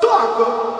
Toca!